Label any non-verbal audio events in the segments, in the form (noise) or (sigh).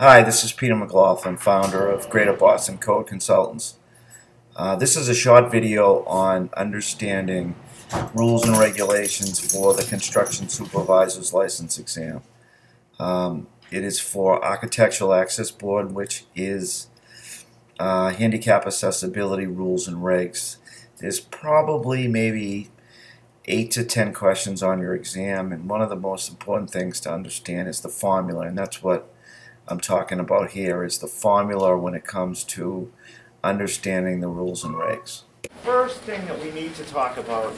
Hi, this is Peter McLaughlin, founder of Greater Boston Code Consultants. Uh, this is a short video on understanding rules and regulations for the Construction Supervisor's License Exam. Um, it is for Architectural Access Board, which is uh, handicap accessibility rules and regs. There's probably maybe eight to ten questions on your exam, and one of the most important things to understand is the formula, and that's what I'm talking about here is the formula when it comes to understanding the rules and regs. First thing that we need to talk about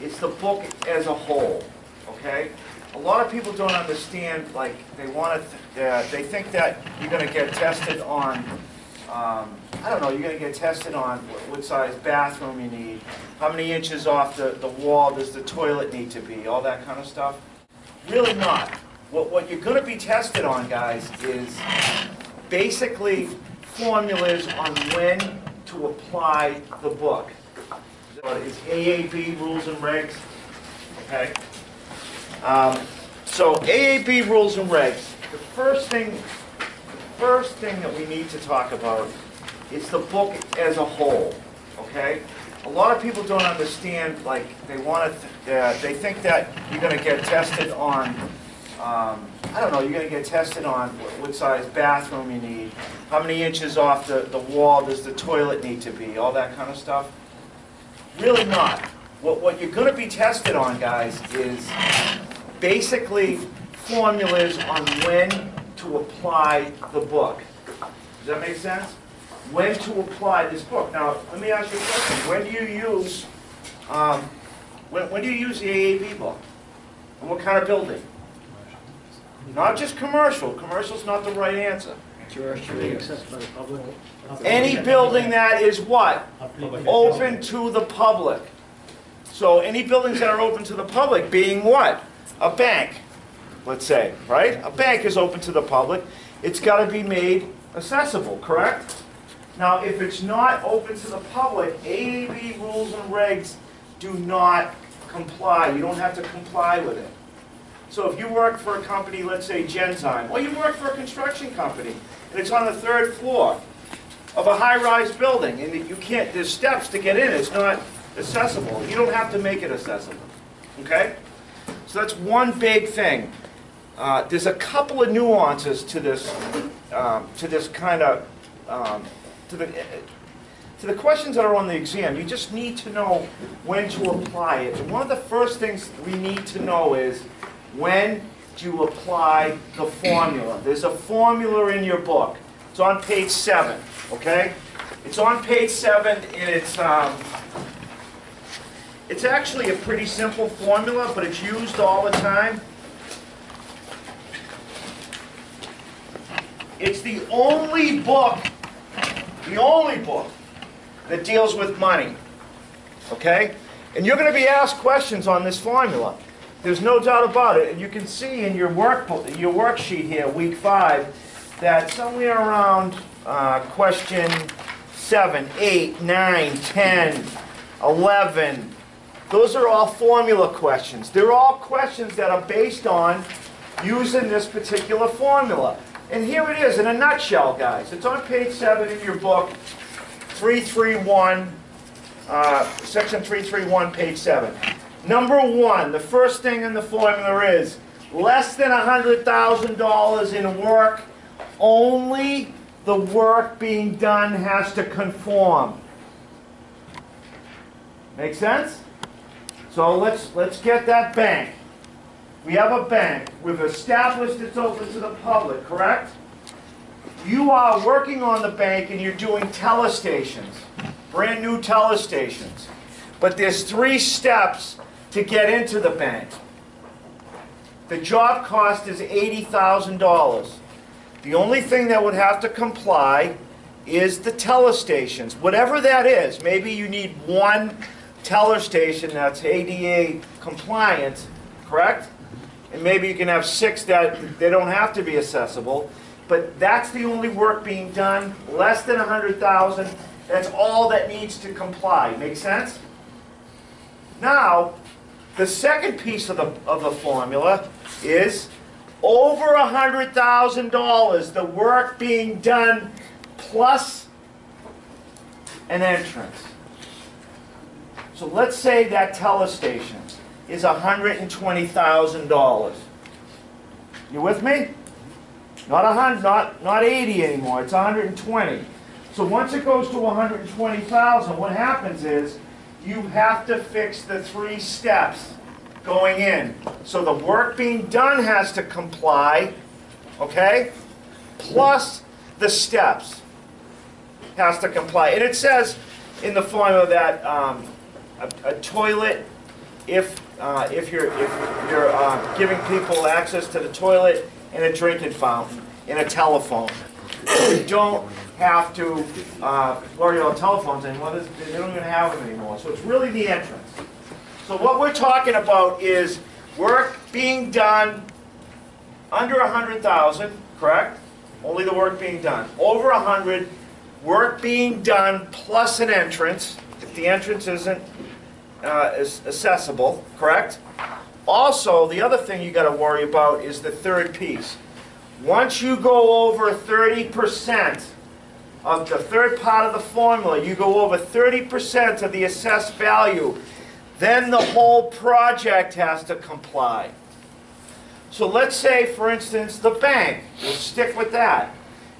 is the book as a whole, okay? A lot of people don't understand, like, they want to, uh, they think that you're going to get tested on, um, I don't know, you're going to get tested on what size bathroom you need, how many inches off the, the wall does the toilet need to be, all that kind of stuff. Really not. What, what you're going to be tested on, guys, is basically formulas on when to apply the book. It's AAB rules and regs, okay? Um, so AAB rules and regs, the first thing, the first thing that we need to talk about is the book as a whole, okay? A lot of people don't understand, like, they want to, uh, they think that you're going to get tested on um, I don't know, you're going to get tested on what, size bathroom you need, how many inches off the, the wall does the toilet need to be, all that kind of stuff. Really not. What, what you're going to be tested on, guys, is basically formulas on when to apply the book. Does that make sense? When to apply this book. Now, let me ask you a question. When do you use, um, when, when do you use the AAB book? And what kind of building? Not just commercial, commercial's not the right answer. Any building that is what? Open to the public. So any buildings that are open to the public being what? A bank, let's say, right? A bank is open to the public. It's got to be made accessible, correct? Now, if it's not open to the public, AAB rules and regs do not comply. You don't have to comply with it. So if you work for a company, let's say Genzyme, or you work for a construction company, and it's on the third floor of a high-rise building, and you can't, there's steps to get in, it's not accessible. You don't have to make it accessible, okay? So that's one big thing. Uh, there's a couple of nuances to this, um, to this kind of, um, to the, to the questions that are on the exam. You just need to know when to apply it. One of the first things we need to know is when do you apply the formula? There's a formula in your book. It's on page seven, okay? It's on page seven, and it's, um, it's actually a pretty simple formula, but it's used all the time. It's the only book, the only book that deals with money, okay? And you're going to be asked questions on this formula. There's no doubt about it. You can see in your workbook, your worksheet here, week five, that somewhere around uh, question 7, 8, 9, 10, 11, those are all formula questions. They're all questions that are based on using this particular formula. And here it is in a nutshell, guys. It's on page 7 in your book, 331, uh, section 331, page 7. Number one, the first thing in the formula is less than $100,000 in work, only the work being done has to conform. Make sense? So let's, let's get that bank. We have a bank. We've established it's open to the public, correct? You are working on the bank and you're doing teller stations, brand new teller stations. But there's three steps to get into the bank. The job cost is $80,000. The only thing that would have to comply is the teller stations, whatever that is. Maybe you need one teller station that's ADA compliant, correct? And maybe you can have six that they don't have to be accessible. But that's the only work being done, less than 100,000. That's all that needs to comply. Make sense? Now, the second piece of the, of the formula is over a hundred thousand dollars, the work being done plus an entrance. So let's say that teller station is hundred and twenty thousand dollars. You with me? Not a hundred, not, not eighty anymore, it's hundred and twenty. So once it goes to hundred and twenty thousand, what happens is, you have to fix the three steps going in. So the work being done has to comply, okay? Plus the steps has to comply. And it says in the form of that um, a, a toilet, if, uh, if you're, if you're uh, giving people access to the toilet and a drinking fountain and a telephone, you don't have to uh, worry about telephones anymore. They don't even have them anymore. So it's really the entrance. So what we're talking about is work being done under a hundred thousand, correct? Only the work being done. Over a hundred, work being done plus an entrance, if the entrance isn't uh, is accessible, correct? Also, the other thing you gotta worry about is the third piece. Once you go over thirty percent of the third part of the formula, you go over thirty percent of the assessed value, then the whole project has to comply. So let's say, for instance, the bank, we'll stick with that.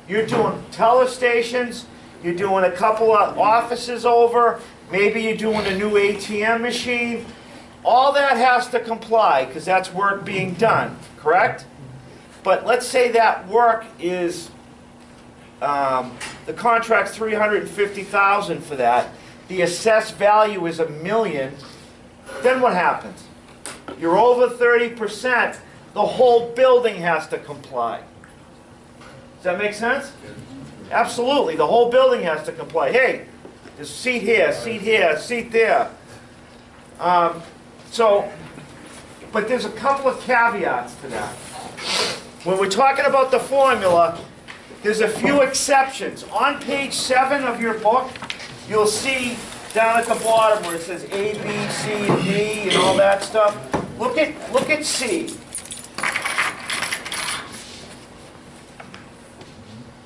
You're doing teller stations, you're doing a couple of offices over, maybe you're doing a new ATM machine. All that has to comply, because that's work being done, correct? But let's say that work is, um, the contract's three hundred and fifty thousand for that, the assessed value is a million, then what happens? You're over thirty percent, the whole building has to comply. Does that make sense? Absolutely, the whole building has to comply. Hey, there's seat here, seat here, seat there. Um, so, but there's a couple of caveats to that. When we're talking about the formula, there's a few exceptions. On page seven of your book, you'll see down at the bottom where it says A, B, C, and D, and all that stuff. Look at, look at C.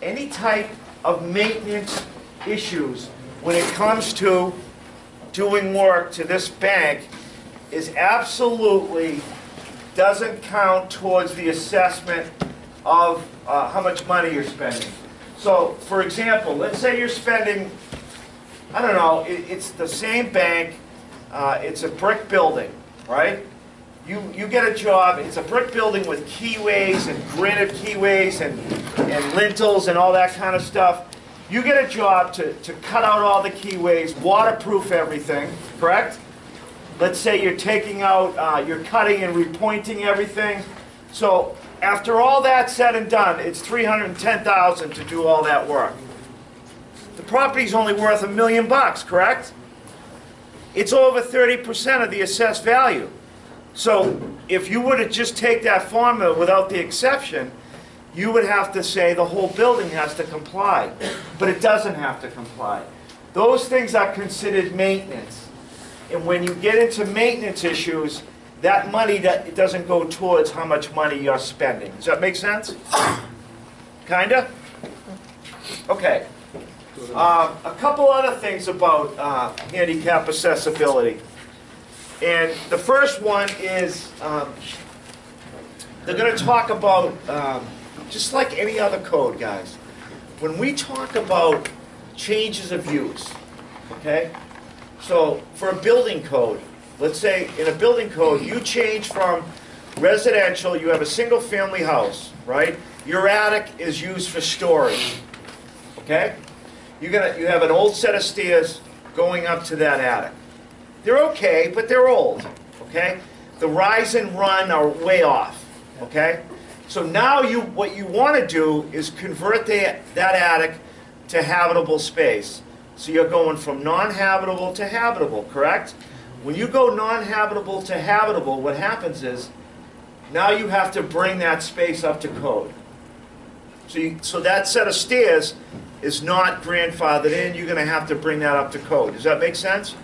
Any type of maintenance issues when it comes to doing work to this bank is absolutely doesn't count towards the assessment of uh, how much money you're spending. So, for example, let's say you're spending, I don't know, it, it's the same bank, uh, it's a brick building, right? You, you get a job, it's a brick building with keyways and granite keyways and, and lintels and all that kind of stuff. You get a job to, to cut out all the keyways, waterproof everything, correct? Let's say you're taking out, uh, you're cutting and repointing everything. So after all that's said and done, it's three hundred and ten thousand to do all that work. The property's only worth a million bucks, correct? It's over thirty percent of the assessed value. So if you were to just take that formula without the exception, you would have to say the whole building has to comply, but it doesn't have to comply. Those things are considered maintenance. And when you get into maintenance issues, that money, that, it doesn't go towards how much money you're spending. Does that make sense? Kinda? Okay. Uh, a couple other things about uh, handicap accessibility. And the first one is, um, they're gonna talk about, um, just like any other code, guys, when we talk about changes of use, okay? So, for a building code, let's say in a building code, you change from residential, you have a single-family house, right? Your attic is used for storage, okay? You're gonna, you have an old set of stairs going up to that attic. They're okay, but they're old, okay? The rise and run are way off, okay? So now you, what you want to do is convert the, that attic to habitable space. So you're going from non-habitable to habitable, correct? When you go non-habitable to habitable, what happens is, now you have to bring that space up to code. So, you, so that set of stairs is not grandfathered in, you're gonna have to bring that up to code. Does that make sense?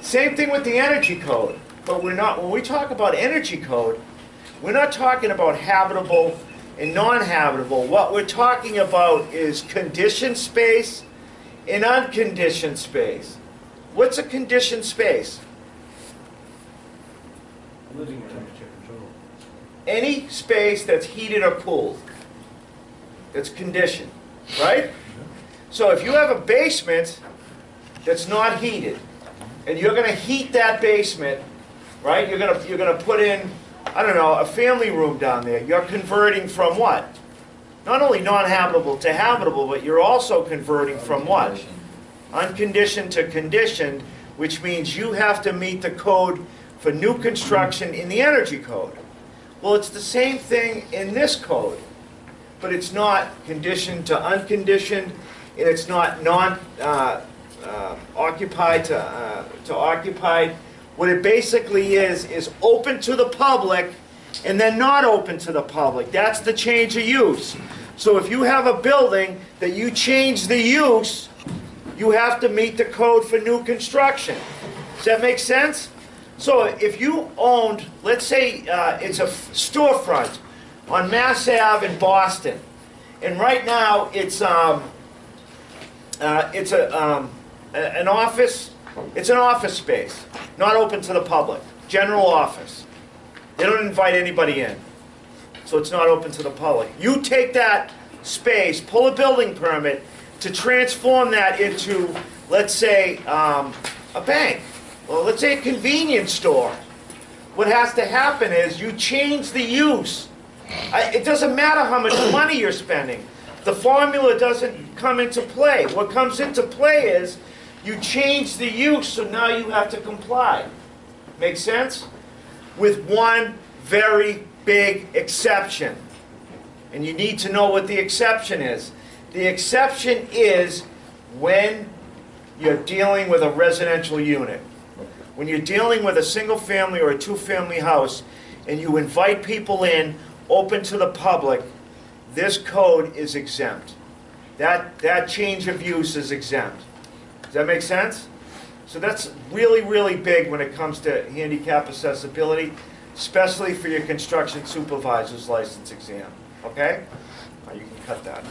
Same thing with the energy code, but we're not, when we talk about energy code, We're not talking about habitable and non-habitable. What we're talking about is conditioned space and unconditioned space. What's a conditioned space? Living temperature control. Any space that's heated or cooled. That's conditioned, right? So if you have a basement that's not heated, and you're gonna heat that basement, right? You're gonna, you're gonna put in, I don't know, a family room down there. You're converting from what? Not only non-habitable to habitable, but you're also converting from what? Unconditioned to conditioned, which means you have to meet the code for new construction in the energy code. Well, it's the same thing in this code, but it's not conditioned to unconditioned, and it's not non, uh, uh, occupied to, uh, to occupied. What it basically is, is open to the public and then not open to the public. That's the change of use. So if you have a building that you change the use, you have to meet the code for new construction. Does that make sense? So if you owned, let's say uh, it's a storefront on Mass Ave in Boston, and right now it's um, uh, it's a, um, an office, it's an office space, not open to the public, general office. They don't invite anybody in, so it's not open to the public. You take that space, pull a building permit to transform that into, let's say, um, a bank, or let's say a convenience store. What has to happen is you change the use. I- It doesn't matter how much (coughs) money you're spending. The formula doesn't come into play. What comes into play is you change the use, so now you have to comply. Make sense? With one very big exception. And you need to know what the exception is. The exception is when you're dealing with a residential unit. When you're dealing with a single family or a two family house and you invite people in, open to the public, this code is exempt. That, that change of use is exempt. Does that make sense? So that's really, really big when it comes to handicap accessibility, especially for your construction supervisor's license exam, okay? You can cut that.